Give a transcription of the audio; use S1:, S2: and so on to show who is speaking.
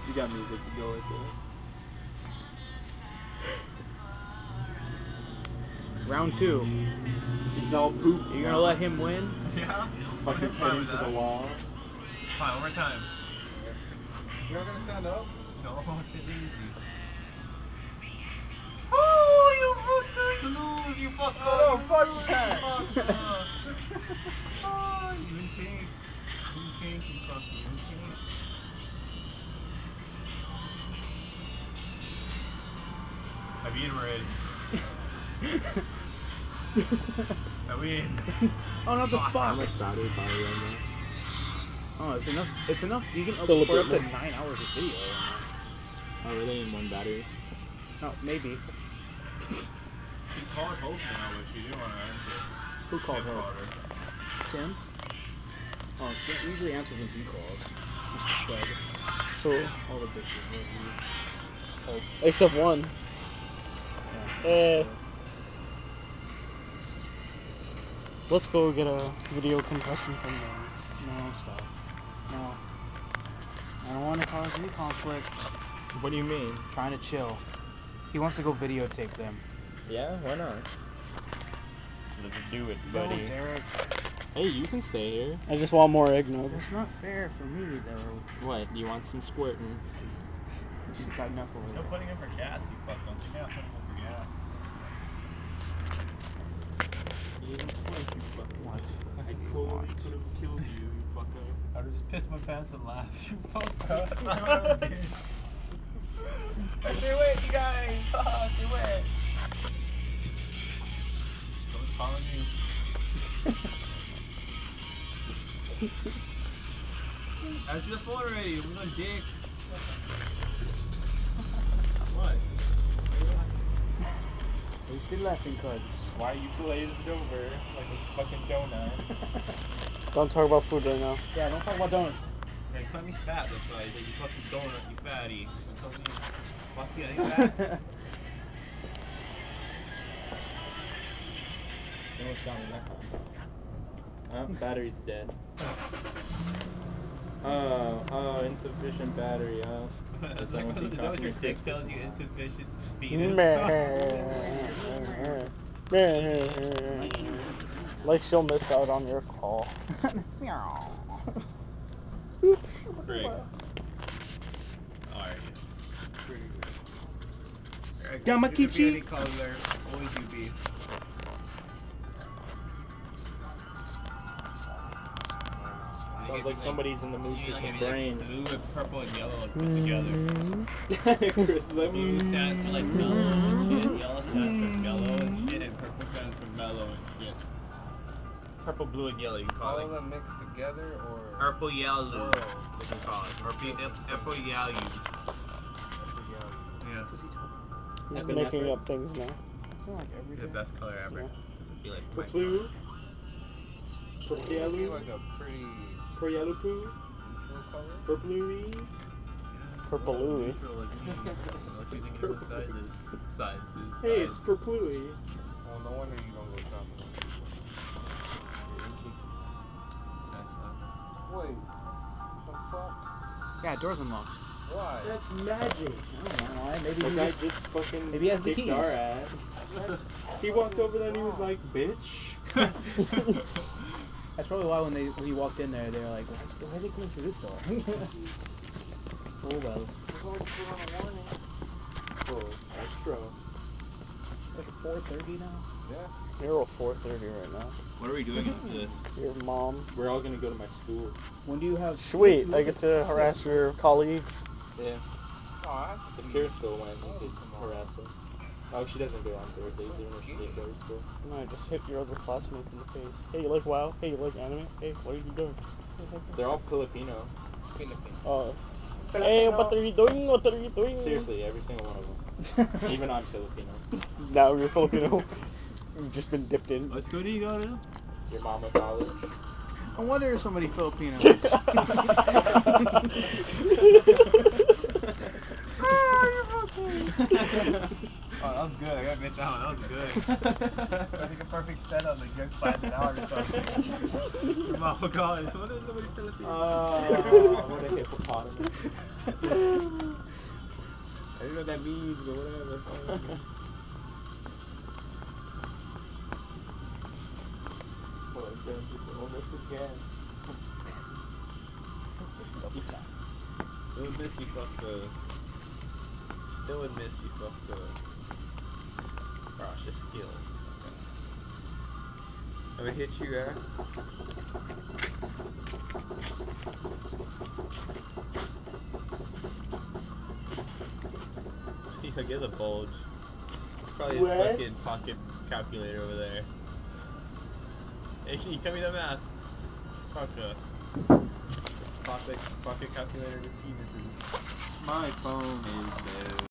S1: least you got music to go with it. Round two. He's all poop. You're gonna let him win?
S2: Yeah.
S1: Fuck his head into the wall.
S2: Fine, one more time.
S3: You're not gonna stand up?
S2: No, it's easy.
S3: Oh, you fucker!
S2: Oh, lose, you fucker!
S3: Oh, fuck
S2: You
S3: that.
S2: Oh, you in change. You in change, you fucker. You in change. I mean, we're in. I win.
S1: Oh, not the spot.
S4: How
S1: spot.
S4: much battery power you have
S1: Oh, it's enough. It's enough. You can
S4: Still a
S1: upload up to nine hours of video.
S4: now? Oh, really? In one battery?
S1: No, maybe.
S2: You called Hope now, but she didn't want to answer.
S1: Who called
S2: Tim
S1: her?
S2: called.
S1: Tim? Oh, she usually answers when he calls. Mr. Stud.
S5: Who?
S1: All the bitches love you.
S5: Except one.
S1: Yeah.
S5: Eh. Let's go get a video compression from them.
S1: No, stop. No. I don't want to cause any conflict.
S4: What do you mean?
S1: Trying to chill. He wants to go videotape them.
S4: Yeah, why not? Let's do it,
S1: No, Derek.
S4: Hey, you can stay here.
S5: I just want more eggnog.
S1: That's not fair for me, though.
S4: What? You want some squirting?
S1: She's got enough over
S2: Still
S1: there.
S2: putting in for gas, you fuck. Don't you can't put in for gas.
S1: What?
S4: I could have killed you, you fucker.
S2: I would just piss my pants and laugh. You fucker. I do it, you guys. Ah, do it. Someone's calling you. Answer the phone already. I'm gonna dick. What?
S1: Are you still laughing, cuz?
S4: Why are you glazed over like a fucking donut?
S5: Don't talk about food right now.
S1: Yeah, don't talk about donuts.
S2: Hey, call me fat, that's why. You fucking donut, you fatty. Don't me. Fuck you, I ain't fat.
S4: Almost got me that time. Uh, battery's dead. Oh, oh, insufficient battery, huh?
S2: Is that,
S4: what
S2: what,
S4: you
S2: is that
S4: got
S2: what your dick tells you? Insufficient penis?
S5: like she'll miss out on your call.
S2: Greg. Alright. Greg,
S1: Yamakichi.
S2: you could be any color, always you be.
S4: Sounds like somebody's in the mood for some brain.
S2: Blue and purple and yellow like, put together.
S4: Chris is like,
S2: Blue stands for like mellow and shit. Yellow stands for mellow and shit. And purple stands for mellow and shit. Purple, blue, and yellow you call
S3: All
S2: it.
S3: of them mixed together or
S2: Purple yellow, oh. they can call it. Or be- purple yellow. Yeah.
S5: He's
S4: Have an
S5: making
S4: effort.
S5: up things now.
S1: It's not like every
S2: The best color ever.
S5: Yeah.
S2: Be like
S4: blue? For
S3: It'd
S4: yellow?
S3: like a pretty
S4: For yellow poo?
S3: neutral color.
S4: For bluey?
S5: Purple Louis.
S2: Neutral, like me. What do you think your sizes? Sizes.
S4: Hey, it's for bluey.
S3: Well, no wonder you don't go shopping.
S2: That's not-
S3: Wait, the fuck?
S1: Yeah, door's unlocked.
S3: Why?
S4: That's magic.
S1: I don't know why. Maybe
S4: The
S1: he
S4: guy
S1: just...
S4: just fucking
S1: Maybe he has the
S4: kicked
S1: keys.
S4: our ass. he walked over there and he was like, bitch.
S1: That's probably why when they when he walked in there, they were like, why, why are they coming through this door? oh well.
S3: We're going to put on a.
S4: Oh, extra.
S1: It's like 4.30 now?
S3: Yeah.
S5: You're at 4.30 right now.
S2: What are we doing after this?
S5: Your mom.
S4: We're all gonna go to my school.
S1: When do you have...
S5: Sweet, I get to harass your colleagues.
S4: Yeah.
S3: Oh, I have
S4: If
S3: be-
S4: Kira still went, we could harass her. Oh, she doesn't go on Thursdays, even if she did go to school.
S5: No, I just hit your other classmates in the face. Hey, you like WoW? Hey, you like anime? Hey, what are you doing?
S4: They're all Filipino.
S3: Philippine.
S5: Oh. Hey, what are you doing? What are you doing?
S4: Seriously, every single one of them. even I'm Filipino.
S5: Now you're Filipino. You've just been dipped in.
S2: What school do you go to?
S4: Your mama college.
S1: I wonder if somebody Filipino is...
S2: Oh, that was good. I gotta admit that one. That was good. I think a perfect setup. Like, you planned an hour or something. Oh god, what is somebody Philippines?
S4: Oh, what a hippopotamus.
S2: I don't know what that means, but whatever.
S4: Boy, don't you doing this again.
S2: Still miss you, fucker. Still would miss you, fucker. Gosh, your skill. Ever hit you, eh? Look, there's a bulge. Probably his fucking pocket calculator over there. Hey, can you tell me the math? Fucker. Pocket, pocket calculator with penises. My phone is dead.